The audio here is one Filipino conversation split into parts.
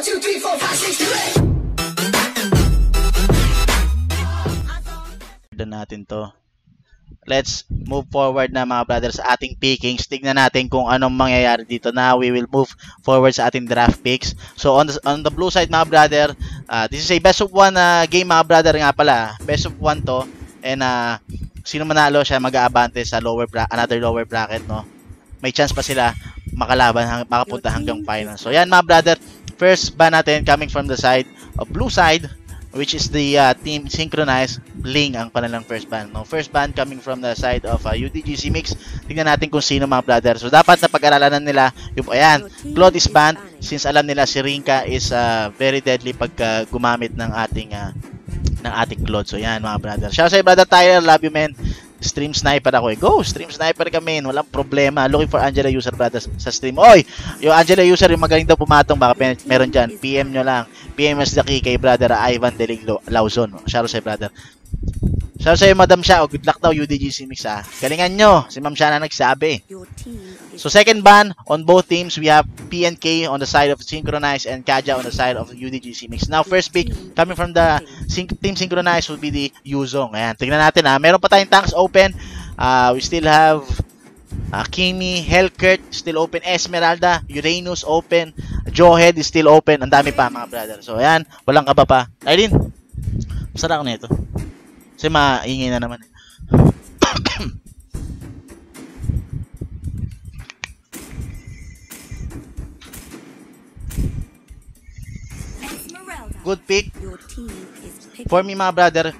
One, two, natin to. Let's move forward na mga brother sa ating pickings. Tignan natin kung anong mangyayari dito na we will move forward sa ating draft picks. So on the, on the blue side mga brother, uh, this is a best of one uh, game mga brother nga pala. Best of one to. And uh, sino manalo siya mag-aabante sa lower bra- another lower bracket no. May chance pa sila makalaban hang, makapunta hanggang final. So yan mga brother, first ban natin coming from the side of blue side which is the uh, team synchronized Bling ang kanilang first band. No, first band coming from the side of uh, UDGC Mix. Tingnan natin kung sino mga brother. So dapat na pag-aralan nila yung ayan, Claude is banned since alam nila si Rinka is uh, very deadly pag uh, gumamit ng ating uh, ng ating Claude. So yan mga brother. Shout out sa brother Tyler, love you man. Stream sniper ako eh. Go! Stream sniper kami. Walang problema. Looking for Angela user brother sa stream. Oy! Yung Angela user yung magaling daw pumatong. Baka meron dyan. PM nyo lang. PM mas daki kay brother Ivan Deling Lauzon. Shout out sa brother. Shout out sa'yo, Madam Shao. Good luck daw, UDGC Mix ha. Galingan nyo. Si Ma'am Shana nagsabi. So second ban on both teams, we have PNK on the side of Synchronize and Kaja on the side of UDGC Mix. Now first pick coming from the team Synchronize will be the Yuzong. Ayan, tingnan natin ha. Meron pa tayong tanks open. Uh, we still have uh, Kimi, Hellkurt still open, Esmeralda, Uranus open, Joehead is still open. Ang dami pa mga brother. So ayan, walang kaba pa. Aileen, masarap ako nito. Kasi maingay na naman. Good pick. For me mga brother,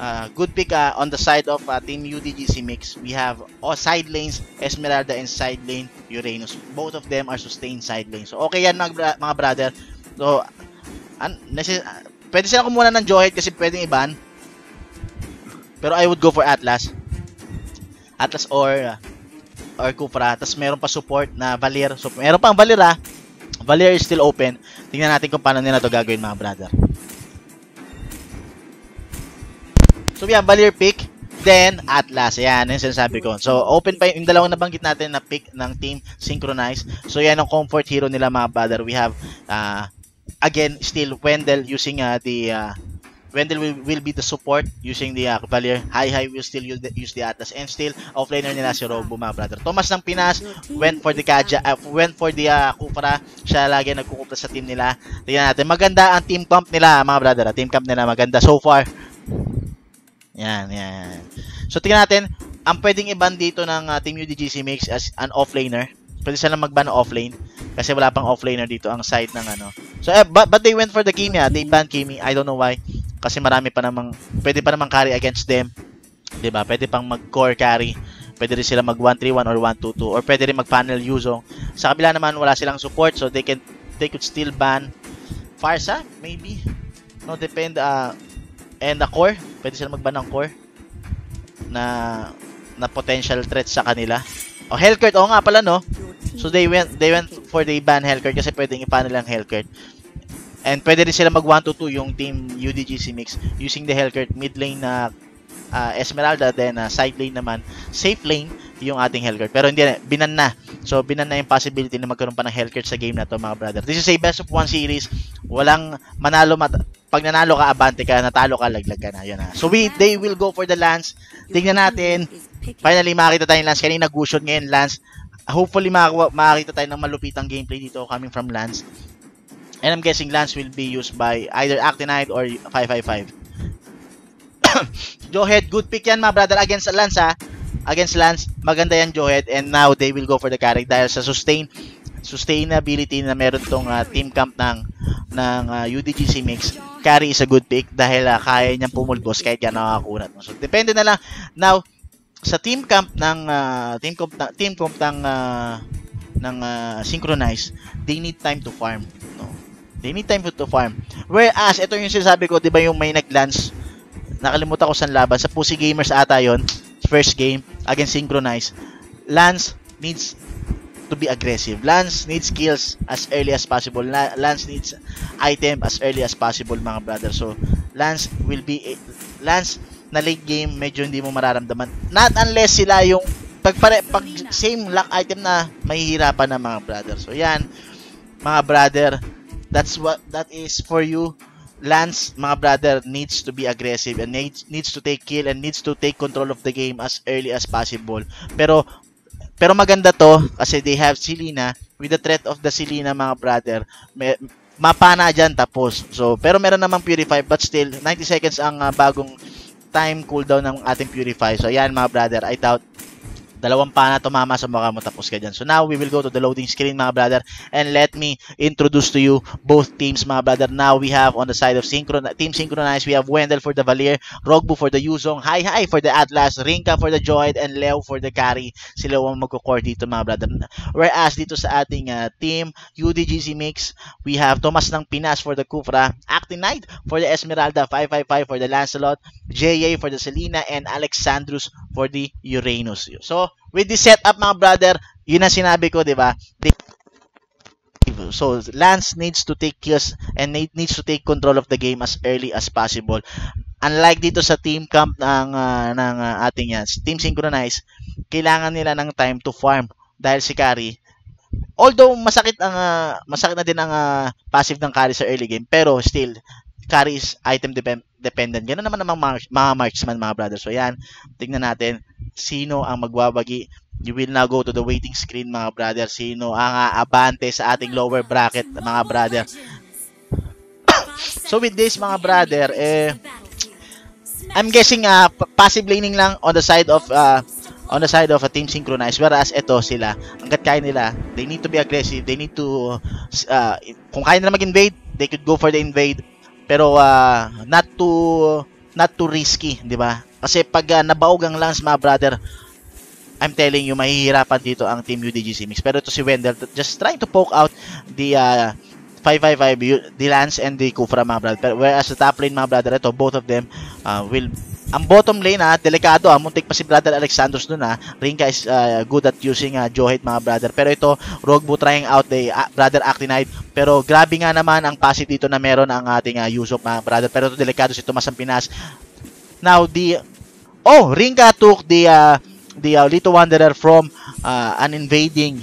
uh, good pick uh, on the side of uh, Team UDGC Mix. We have oh, side lanes, Esmeralda and side lane, Uranus. Both of them are sustained side lanes. So okay yan mga, bra- mga brother. So, an, uh, pwede silang kumuha ng Johead kasi pwedeng iban. Pero I would go for Atlas. Atlas or uh, or Kufra. Tapos meron pa support na Valir. So, meron pang Valir ah. Valir is still open. Tingnan natin kung paano nila to gagawin mga brother. So have Valir pick, then Atlas. Yan, yung sinasabi ko. So open pa yung, yung dalawang nabanggit natin na pick ng team Synchronize. So yan ang comfort hero nila mga brother. We have, uh, again, still Wendell using uh, the, uh, Wendell will, will be the support using the uh, Valir. High High will still use the, use the Atlas. And still, offlaner nila si Robo mga brother. Thomas ng Pinas, went for the Kaja, uh, went for the uh, Kufra. Siya lagi nagkukupla sa team nila. Tingnan natin. Maganda ang team comp nila, mga brother. ah. Team comp nila maganda so far. Yan, yan. So tingnan natin, ang pwedeng i-ban dito ng uh, Team UDGC Mix as an offlaner. Pwede silang mag-ban offlane kasi wala pang offlaner dito ang side ng ano. So eh, but, but they went for the Kimi, ah. they banned Kimi. I don't know why. Kasi marami pa namang pwede pa namang carry against them. 'Di ba? Pwede pang mag-core carry. Pwede rin sila mag 131 or 122 or pwede rin mag-panel Yuzong. Sa kabila naman wala silang support so they can they could still ban Farsa maybe. No depend uh, and the core, pwede sila mag-ban ng core na na potential threat sa kanila. O Hellkurt, oo nga pala no. So they went they went for the ban Hellkurt kasi pwedeng i-panel ang Hellkurt. And pwede rin sila mag 1-2-2 yung team UDGC mix using the Hellkurt mid lane na uh, Esmeralda then uh, side lane naman safe lane yung ating Hellkurt. Pero hindi na, binan na. So binan na yung possibility na magkaroon pa ng Hellkurt sa game na to mga brother. This is a best of one series. Walang manalo mat pag nanalo ka abante ka, natalo ka laglag ka na. Yun na. So we they will go for the lance. Tingnan natin. Finally, makakita tayo ng Lance. Kanina Gushon ngayon, Lance. Hopefully, makakuha, makakita tayo ng malupitang gameplay dito coming from Lance. And I'm guessing Lance will be used by either Actinide or 555. Joehead, good pick yan mga brother against Lance ha. Against Lance, maganda yan Joehead. And now, they will go for the carry dahil sa sustain sustainability na meron tong uh, team camp ng ng uh, UDGC Mix. Carry is a good pick dahil uh, kaya niyang pumulbos kahit yan nakakunat mo. So, depende na lang. Now, sa team camp ng uh, team camp na, team camp ng uh, ng uh, synchronize they need time to farm they need time to, farm. Whereas ito yung sinasabi ko 'di ba yung may nag-lance nakalimutan ko sa laban. Sa Pussy Gamers ata yon first game against synchronize. Lance needs to be aggressive. Lance needs kills as early as possible. La- Lance needs item as early as possible mga brother. So Lance will be Lance na late game medyo hindi mo mararamdaman. Not unless sila yung pag, pare, pag same lock item na mahihirapan na mga brother. So yan, mga brother, that's what that is for you. Lance, mga brother, needs to be aggressive and needs, needs to take kill and needs to take control of the game as early as possible. Pero pero maganda to kasi they have Selena with the threat of the Selena mga brother. May, mapana dyan tapos. So, pero meron namang Purify but still 90 seconds ang ah, bagong time cooldown ng ating Purify. So, ayan mga brother, I doubt dalawang pana tumama sa mukha mo tapos ka dyan. So now we will go to the loading screen mga brother and let me introduce to you both teams mga brother. Now we have on the side of Synchron Team Synchronized, we have Wendell for the Valier, Rogbu for the Yuzong, Hi Hi for the Atlas, Rinka for the Joyd, and Leo for the Carry. Sila ang magko-core dito mga brother. Whereas dito sa ating uh, team, UDGC Mix, we have Thomas ng Pinas for the Kufra, Actinite for the Esmeralda, 555 for the Lancelot, JA for the Selena, and Alexandrus for the Uranus. So, with this setup mga brother, yun ang sinabi ko, di ba? So, Lance needs to take kills and need- needs to take control of the game as early as possible. Unlike dito sa team camp ng, ah, ng ah, ating yan, team synchronize, kailangan nila ng time to farm dahil si Kari although masakit ang ah, masakit na din ang ah, passive ng Kari sa early game pero still Kari is item depend- dependent. Ganun naman namang mar- mga marksman mga brother. So yan, tingnan natin sino ang magwawagi. You will now go to the waiting screen mga brother. Sino ang aabante sa ating lower bracket mga brother. So with this mga brother, eh, I'm guessing uh, passive laning lang on the side of uh, on the side of a team synchronized whereas ito sila hangga't kaya nila they need to be aggressive they need to uh, kung kaya nila mag-invade they could go for the invade pero uh, not too not too risky di ba kasi pag uh, nabaog ang lance mga brother I'm telling you mahihirapan dito ang team UDGC mix pero ito si Wendell just trying to poke out the uh, 555 yu- the Lance and the Kufra mga brother. Pero whereas sa top lane mga brother, ito both of them uh, will ang bottom lane ha, delikado ha, muntik pa si brother Alexandros dun ha. Rinka is uh, good at using uh, Johit mga brother. Pero ito, Rogbu trying out the uh, brother Actinide. Pero grabe nga naman ang passive dito na meron ang ating uh, Yusuf mga brother. Pero ito delikado si Tomas ang Pinas. Now the Oh, Rinka took the uh, the uh, Lito Wanderer from uh, an invading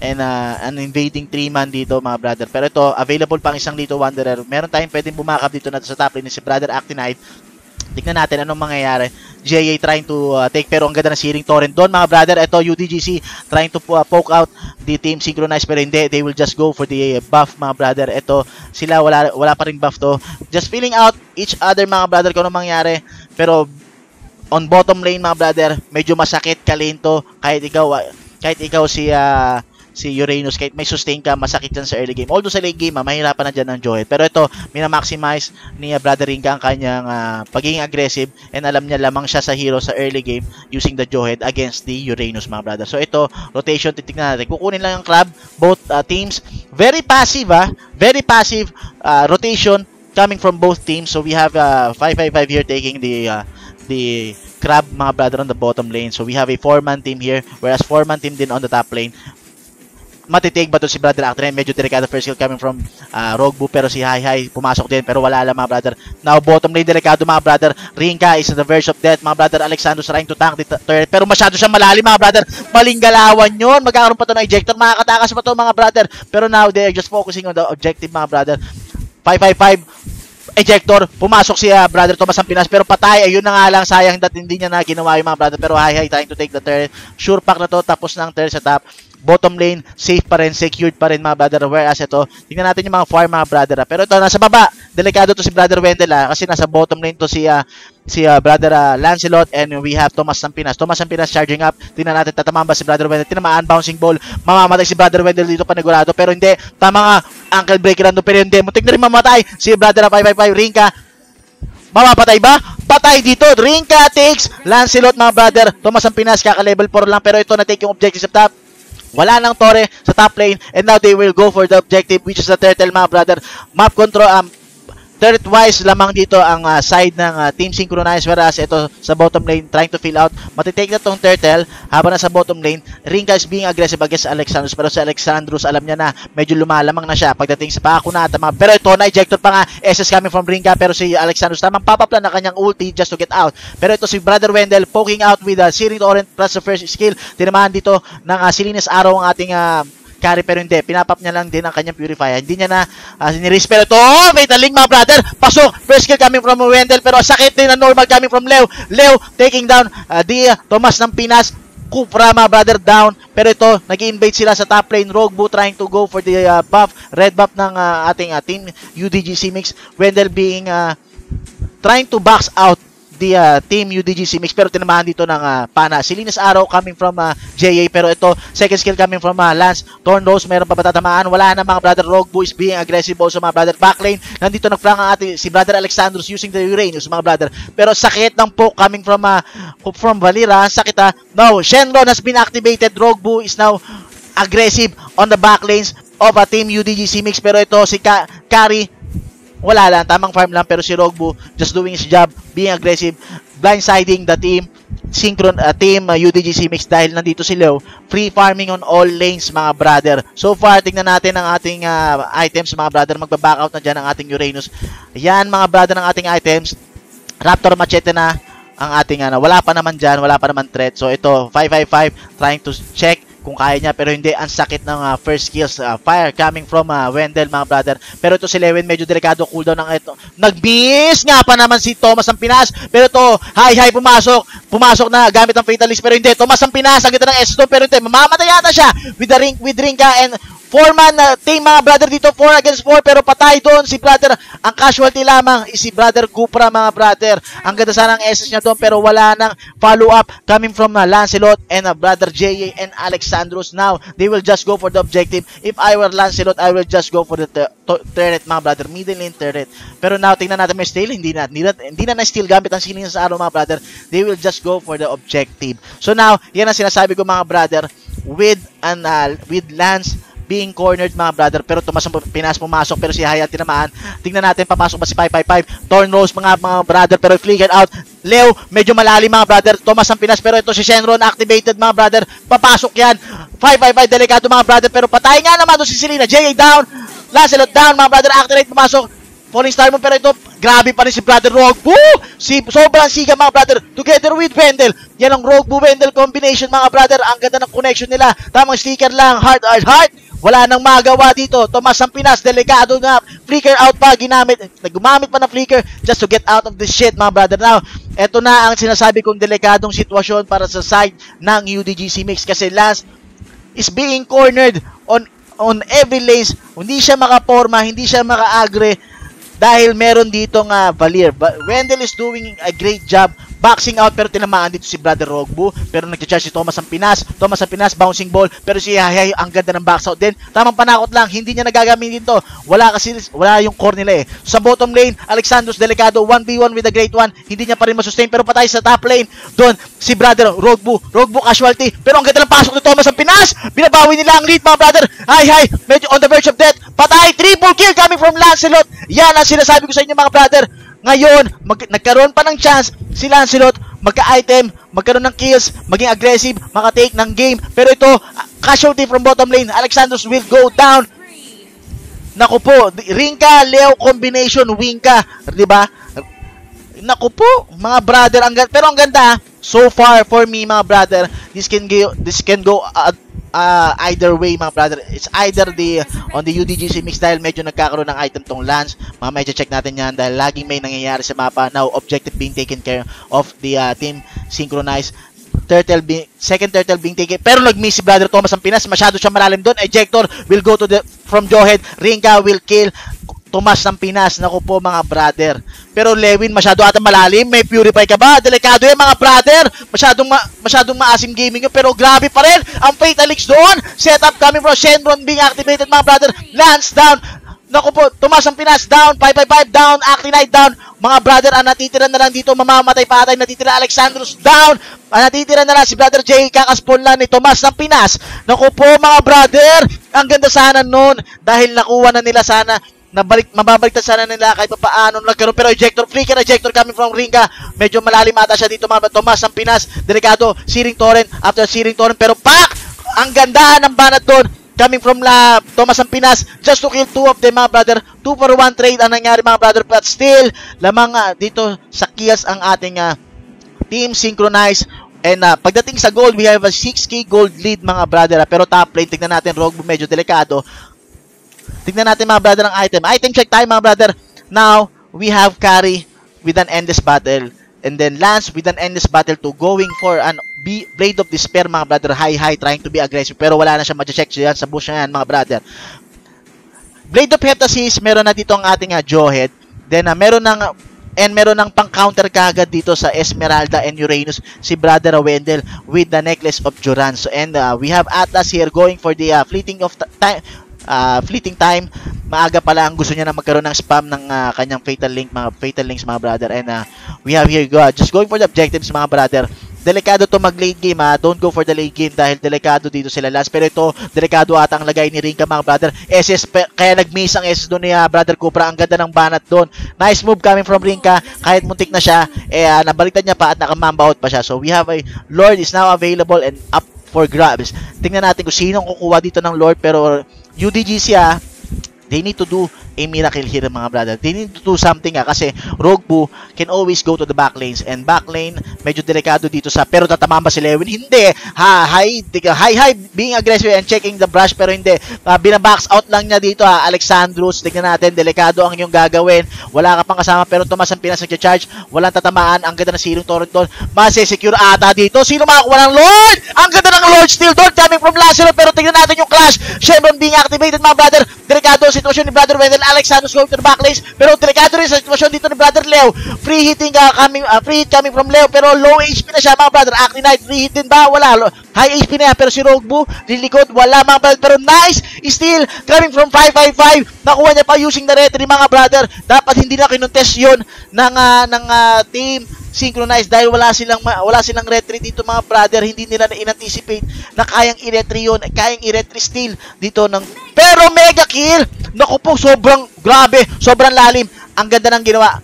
and uh, an invading 3 man dito mga brother. Pero ito, available pang isang Lito Wanderer. Meron tayong pwedeng bumakap dito na sa top lane si brother Actinite. Tignan natin anong mangyayari. JA trying to uh, take pero ang ganda ng searing torrent doon mga brother. Ito UDGC trying to uh, poke out the team synchronized pero hindi. They will just go for the uh, buff mga brother. Ito sila wala wala pa ring buff to. Just feeling out each other mga brother kung anong mangyari. Pero on bottom lane mga brother, medyo masakit kalento kahit ikaw ah, kahit ikaw si ah, si Uranus kahit may sustain ka masakit yan sa early game. Although sa late game ah, mahirapan na dyan ng Joel. Pero ito, minamaximize ni ah, Brother Ringa ang kanyang ah, pagiging aggressive and alam niya lamang siya sa hero sa early game using the Johead against the Uranus mga brother. So ito, rotation titignan natin. Kukunin lang ang crab, both ah, teams. Very passive ah, very passive ah, rotation coming from both teams. So we have uh, 555 here taking the uh, the crab mga brother on the bottom lane. So we have a four-man team here whereas four-man team din on the top lane. Matitake ba to si brother Actren? Medyo delikado first kill coming from uh, Rogbu pero si Hi Hi pumasok din pero wala lang mga brother. Now bottom lane delikado mga brother. Rinka is on the verge of death mga brother. Alexander trying to tank the turret pero masyado siyang malalim mga brother. Maling galawan yun. Magkakaroon pa to ng ejector. Makakatakas pa to mga brother. Pero now they are just focusing on the objective mga brother. 555 ejector, pumasok si uh, brother Thomas ang Pinas pero patay, ayun na nga lang sayang that hindi niya na ginawa yung mga brother pero hi hi trying to take the turret, sure pack na to tapos ng turret sa top, bottom lane, safe pa rin, secured pa rin mga brother whereas ito, tingnan natin yung mga farm mga brother ah. pero ito nasa baba, delikado to si brother Wendell ah, kasi nasa bottom lane to si uh, si uh, brother uh, Lancelot and we have Thomas Sampinas. Thomas Sampinas charging up. Tingnan natin tatamaan ba si brother Wendell. Tinamaan bouncing ball. Mamamatay si brother Wendell dito panigurado pero hindi. Tama nga ankle breaker ando pero hindi. Muntik na rin mamatay si brother 555 Rinka. Mamapatay ba? Patay dito. Rinka takes Lancelot mga brother. Thomas Sampinas kaka level 4 lang pero ito na take yung objective sa top. Wala nang Tore sa top lane and now they will go for the objective which is the turtle mga brother. Map control um, Third wise lamang dito ang uh, side ng uh, team synchronized whereas ito sa bottom lane trying to fill out. Matitake na tong turtle habang nasa bottom lane. Rinka is being aggressive against Alexandros pero si Alexandros alam niya na medyo lumalamang na siya pagdating sa pako na tama. Pero ito na ejector pa nga SS coming from Rinka pero si Alexandros tamang papaplan na kanyang ulti just to get out. Pero ito si Brother Wendell poking out with a uh, Searing Torrent plus the first skill. Tinamaan dito ng uh, Silinis Arrow ang ating uh, carry pero hindi. Pinapap niya lang din ang kanyang purifier. Hindi niya na uh, siniris. Pero ito, oh, may taling mga brother. Pasok. First kill coming from Wendell. Pero sakit din na normal coming from Leo. Leo taking down uh, the uh, Thomas ng Pinas. Kupra mga brother down. Pero ito, nag invade sila sa top lane. Rogue Boo trying to go for the uh, buff, red buff ng uh, ating uh, team UDGC mix. Wendell being uh, trying to box out the uh, team UDGC mix pero tinamahan dito ng uh, pana. Si Linus Arrow coming from uh, JA pero ito second skill coming from uh, Lance Tornrose meron pa patatamaan. Wala na mga brother Rogue Boys being aggressive also mga brother backlane. Nandito nagfrank ang ating si brother Alexandros using the Uranus mga brother. Pero sakit ng poke coming from uh, from Valira. Sakit ha. No, Shenron has been activated. Rogue Boo is now aggressive on the backlanes of a team UDGC mix pero ito si Ka Kari wala lang, tamang farm lang pero si Rogbu just doing his job, being aggressive, blindsiding the team, synchron uh, team uh, UDGC mix dahil nandito si Leo, free farming on all lanes mga brother. So far, tingnan natin ang ating uh, items mga brother, magba-back out na dyan ang ating Uranus. Yan mga brother ng ating items. Raptor Machete na ang ating ano, wala pa naman dyan, wala pa naman threat. So ito, 555 trying to check kung kaya niya pero hindi. Ang sakit ng uh, first skills uh, fire coming from uh, Wendell mga brother. Pero ito si Lewin medyo delikado cooldown ng ito. Nag-miss nga pa naman si Thomas ang Pinas. Pero ito high high pumasok. Pumasok na gamit ang fatalist pero hindi. Thomas ang Pinas ang ng S2 pero hindi. Mamamatay yata siya. With the ring with Rinka and Four-man uh, team mga brother dito, 4 against 4 pero patay doon si brother. Ang casualty lamang is si brother Cupra mga brother. Ang ganda sana ng SS niya doon pero wala nang follow-up coming from uh, Lancelot and uh, brother J.A. and Alexandros. Now, they will just go for the objective. If I were Lancelot, I will just go for the turret mga brother. Middle lane turret. Pero now, tingnan natin may steal. Hindi na, hindi na, hindi na na-steal gamit ang siling sa araw mga brother. They will just go for the objective. So now, yan ang sinasabi ko mga brother with, an, uh, with Lance being cornered mga brother. Pero tumas Pinas pumasok pero si Hayat tinamaan. Tingnan natin papasok ba si 555 Torn Rose mga mga brother pero flickered out. Leo medyo malalim mga brother. Thomas ang Pinas pero ito si Shenron activated mga brother. Papasok yan. 555 delikado mga brother. Pero patay nga naman doon si Selena. JA down. Lancelot down mga brother. Activate pumasok. Falling Star mo pero ito grabe pa rin si Brother Rogue Boo. Si sobrang siga mga brother. Together with Wendell. Yan ang Rogue Boo Wendell combination mga brother. Ang ganda ng connection nila. Tamang sticker lang. Heart heart heart wala nang magawa dito. Tomas ang Pinas, delikado na. Flicker out pa, ginamit. Nagumamit pa ng flicker just to get out of this shit, mga brother. Now, eto na ang sinasabi kong delikadong sitwasyon para sa side ng UDGC Mix kasi Lance is being cornered on on every lanes. Hindi siya makaporma, hindi siya maka-agre dahil meron dito nga Valier. Wendell is doing a great job boxing out pero tinamaan dito si Brother Rogbu. Pero nagcha-charge si Thomas ang Pinas. Thomas ang Pinas bouncing ball. Pero si Hayay ang ganda ng box out din. Tamang panakot lang hindi niya nagagamitin to wala kasi wala yung core nila eh. Sa bottom lane Alexandros Delicado 1v1 with the great one. Hindi niya pa rin masustain pero patay sa top lane. Doon si Brother Rogbu. Rogbu casualty pero ang ganda ng pasok ni Thomas ang Pinas. Binabawi nila ang lead mga brother. Hi hi medyo on the verge of death. Patay triple kill coming from Lancelot. Yan ang sinasabi ko sa inyo mga brother ngayon, mag- nagkaroon pa ng chance si Lancelot magka-item, magkaroon ng kills, maging aggressive, makatake ng game. Pero ito, casualty from bottom lane, Alexandros will go down. Naku po, Rinka, Leo combination, Winka, 'di ba? Naku po, mga brother, ang pero ang ganda, so far for me mga brother, this can this can go uh, uh, either way mga brother. It's either the on the UDGC mix dahil medyo nagkakaroon ng item tong Lance. Mga medyo check natin yan dahil laging may nangyayari sa mapa. Now, objective being taken care of the uh, team synchronized. Turtle being, second turtle being taken. Pero nag-miss si Brother Thomas ang Pinas. Masyado siya malalim doon. Ejector will go to the from Johead. Ringa will kill. Tomas ng Pinas. Naku po mga brother. Pero Lewin masyado ata malalim. May purify ka ba? Delikado yan mga brother. Masyadong, ma masyadong maasim gaming yun. Pero grabe pa rin. Ang Fatalix doon. Setup coming from Shenron being activated mga brother. Lance down. Naku po, Tomas ang Pinas down, 555 down, Actinite down. Mga brother, ang natitira na lang dito, mamamatay pa atay, natitira Alexandros down. Ang natitira na lang si brother Jay, kakaspon lang ni Tomas ng Pinas. Naku po mga brother, ang ganda sana noon dahil nakuha na nila sana nabalik mababaliktad sana nila kahit paano nagkaroon. Pero ejector flicker ejector coming from Ringa. Medyo malalim ata siya dito mga Tomas ng Pinas. Delikado Siring Torrent after Siring Torrent. Pero pak ang ganda ng banat doon coming from la Thomas ang Pinas. Just to kill two of them mga brother. 2 for 1 trade ang nangyari mga brother. But still lamang uh, dito sa kills ang ating uh, team synchronized And uh, pagdating sa gold, we have a 6k gold lead mga brother. Pero top lane, tignan natin, Rogue medyo delikado. Tignan natin mga brother ang item. Item check tayo mga brother. Now, we have carry with an endless battle. And then Lance with an endless battle to going for an B Blade of Despair mga brother. High high trying to be aggressive. Pero wala na siya ma-check siya sa bush na yan mga brother. Blade of Heptasis, meron na dito ang ating uh, Jawhead. Then uh, meron ng and meron ng pang-counter kagad dito sa Esmeralda and Uranus si Brother Wendell with the necklace of Joran. So and uh, we have Atlas here going for the uh, fleeting of time uh, fleeting time. Maaga pala ang gusto niya na magkaroon ng spam ng uh, kanyang fatal link, mga fatal links mga brother. And uh, we have here go, just going for the objectives mga brother. Delikado to mag late game ha. Don't go for the late game dahil delikado dito sila last. Pero ito, delikado ata ang lagay ni Rinka mga brother. SS, kaya nag-miss ang SS doon ni uh, brother Cupra. Ang ganda ng banat doon. Nice move coming from Rinka. Kahit muntik na siya, eh, uh, nabaliktad niya pa at nakamamba out pa siya. So we have a Lord is now available and up for grabs. Tingnan natin kung sino ang kukuha dito ng Lord. Pero UDGC ah, they need to do a miracle here mga brother. They need to do something ah, kasi Rogue Boo can always go to the back lanes and back lane medyo delikado dito sa pero tatamaan ba si Lewin? Hindi. Ha, high, high, high being aggressive and checking the brush pero hindi. Uh, binabox out lang niya dito ha. Alexandros, tignan natin, delikado ang iyong gagawin. Wala ka pang kasama pero Tomas ang Pinas nagcha-charge. Walang tatamaan. Ang ganda ng silong torrent doon. Masisecure ata dito. Sino makakuha ng Lord? Ang ganda ng Lord still doon coming from Lazaro pero tignan natin yung clash. Chevron being activated mga brother. Delikado ang sitwasyon ni brother Wendell Alexandros going to the back lanes pero delikado rin sa sitwasyon dito ni brother Leo. Free hitting uh, coming uh, free hit coming from Leo pero low HP na siya mga brother. Acting Knight free hit din ba? Wala. High HP na yan pero si Rogue Boo lilikod wala mga brother pero nice still coming from 555 nakuha niya pa using the retry mga brother. Dapat hindi na kinuntest yun ng uh, ng uh, team synchronize dahil wala silang wala silang retry dito mga brother hindi nila na inanticipate na kayang i-retry yun kayang i-retry still dito ng pero mega kill naku po sobrang grabe sobrang lalim ang ganda ng ginawa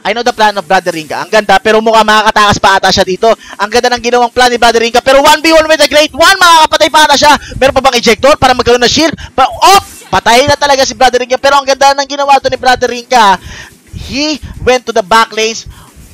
I know the plan of Brother Rinka. Ang ganda, pero mukha makakatakas pa ata siya dito. Ang ganda ng ginawang plan ni Brother Rinka. Pero 1v1 with the Great One, makakapatay pa ata siya. Meron pa bang ejector para magkaroon ng shield? Pa oh! Patay na talaga si Brother Rinka. Pero ang ganda ng ginawa to ni Brother Rinka. He went to the back lanes.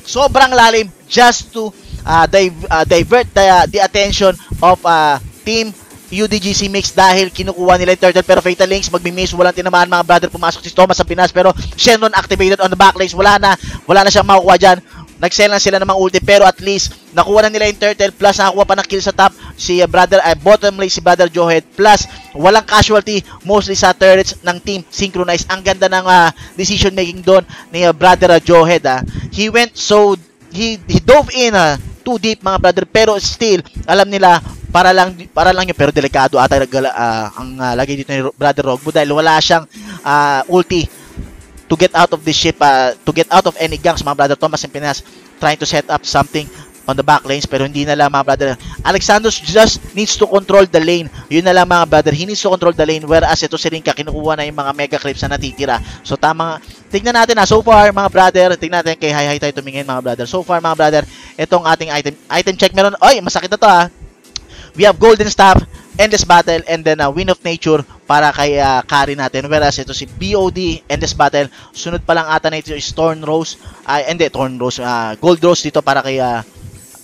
Sobrang lalim just to uh, div- uh, divert the, uh, the attention of uh, team UDGC mix dahil kinukuha nila yung turtle pero Fatal Links magmi-miss. Walang tinamaan. Mga brother pumasok si Thomas sa Pinas pero Shenron activated on the back lanes. Wala na wala na siyang makukuha dyan nag-sell na sila ng mga ulti pero at least nakuha na nila yung turtle plus nakakuha pa ng kill sa top si uh, brother uh, bottom lane si brother Johead plus walang casualty mostly sa turrets ng team synchronize ang ganda ng uh, decision making doon ni uh, brother uh, Johead uh. he went so he, he dove in uh, too deep mga brother pero still alam nila para lang para lang yun pero delikado ata uh, ang uh, lagay dito ni brother Rogbo dahil wala siyang uh, ulti to get out of this ship uh, to get out of any gangs mga brother Thomas and Pinas trying to set up something on the back lanes pero hindi na lang mga brother. Alexandros just needs to control the lane. Yun na lang mga brother. He needs to control the lane whereas ito si Rinka kinukuha na yung mga mega clips na natitira. So tama tignan natin na so far mga brother tignan natin kay hi hi tayo tumingin mga brother. So far mga brother itong ating item item check meron. Oy masakit na to ah. We have golden staff endless battle and then uh, win of nature para kay uh, carry natin whereas ito si BOD endless battle sunod pa lang ata na ito is Thorn Rose ay uh, hindi Thorn Rose uh, gold rose dito para kay uh,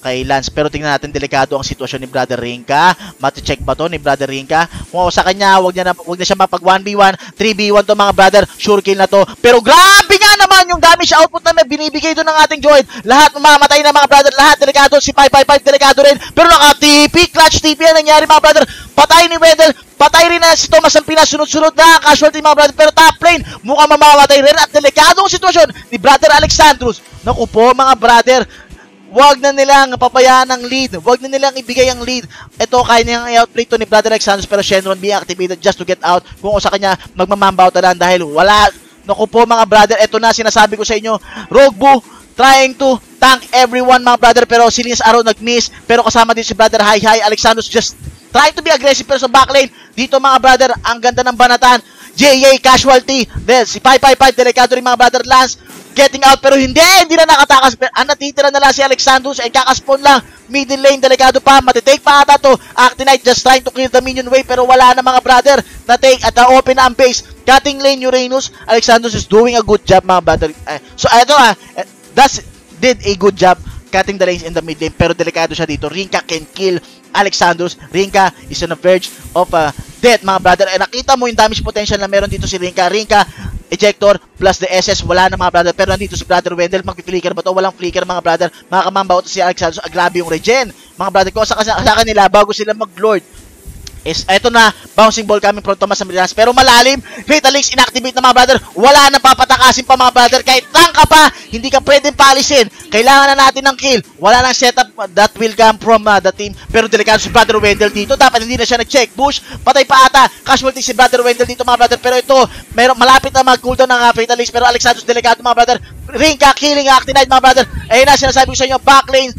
kay Lance. Pero tingnan natin delikado ang sitwasyon ni Brother Rinka. Mati-check ba to ni Brother Rinka? Kung sa kanya, wag niya na wag na siya mapag 1v1, 3v1 to mga brother. Sure kill na to. Pero grabe nga naman yung damage output na may binibigay doon ng ating Joyd. Lahat mamamatay na mga brother, lahat delikado. Si 555 delikado rin. Pero naka-TP, clutch TP ang nangyari mga brother. Patay ni Wendell. Patay rin na si Thomas ang pinasunod-sunod na casualty mga brother. Pero top lane, mukhang mamamatay rin. At delikado ang sitwasyon ni Brother Alexandros. Naku po mga brother, Huwag na nilang papayaan ang lead. Huwag na nilang ibigay ang lead. Ito, kaya niyang i-outplay to ni Brother Alexandros pero Shenron being activated just to get out. Kung sa kanya, magmamambaw talan dahil wala. Naku po mga brother, ito na sinasabi ko sa inyo. Rogue Boo, trying to tank everyone mga brother pero si Lins Arrow nag-miss. Pero kasama din si Brother Hi Hi. Alexandros just trying to be aggressive pero sa back lane. Dito mga brother, ang ganda ng banatan. JA casualty. Then si 555 delikado rin mga brother Lance getting out pero hindi hindi na nakatakas ang natitira na lang si Alexandros ay kakaspon lang middle lane delikado pa matitake pa ata to Actinite just trying to clear the minion wave pero wala na mga brother na take at uh, open na ang base cutting lane Uranus Alexandros is doing a good job mga brother eh, so eto ah eh, that's did a good job cutting the lanes in the mid lane, pero delikado siya dito. Rinka can kill Alexandros. Rinka is on the verge of uh, death, mga brother. Eh, nakita mo yung damage potential na meron dito si Rinka. Rinka, ejector, plus the SS, wala na mga brother. Pero nandito si brother Wendell, mag-flicker ba to? Walang flicker mga brother. Mga kamamba si Alexandros, grabe yung regen. Mga brother ko, sa, sa, sa kanila, bago sila mag-lord, is eto na bouncing ball coming from Tomas Amelinas pero malalim Fatal inactivate na mga brother. Wala na papatakasin pa mga brother. Kahit tank ka pa hindi ka pwedeng palisin kailangan na natin ng kill. Wala nang setup that will come from uh, the team. Pero delikado si brother Wendell dito. Dapat hindi na siya nag-check. Bush patay pa ata. Casualty si brother Wendell dito mga brother. Pero ito meron malapit na mag-cooldown ng uh, Fatal pero Alexandros delikado mga brother. Rinka killing Actinite mga brother. Ayun na sinasabi ko sa inyo backlane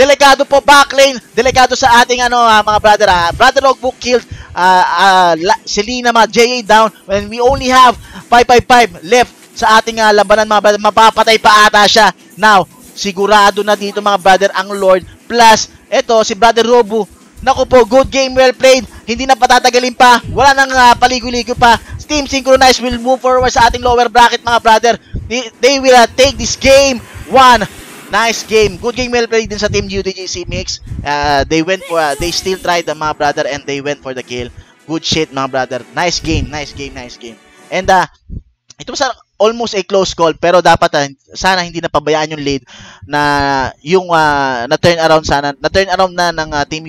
Delikado po backlane, delikado sa ating ano ah, mga brother ah. Brother Logbook killed uh, uh, Selena mga JA down when we only have 555 left sa ating uh, labanan mga brother. Mapapatay pa ata siya. Now, sigurado na dito mga brother ang Lord plus eto si Brother Robo. Naku po, good game, well played. Hindi na patatagalin pa. Wala nang uh, paligoy-ligoy pa. Team Synchronize will move forward sa ating lower bracket mga brother. They, they will uh, take this game 1 Nice game. Good game well played din sa team UTGC Mix. Uh, they went for, uh, they still tried the mga brother and they went for the kill. Good shit mga brother. Nice game, nice game, nice game. And uh, ito was almost a close call pero dapat uh, sana hindi napabayaan yung lead na yung uh, na turn around sana na turn around na ng uh, team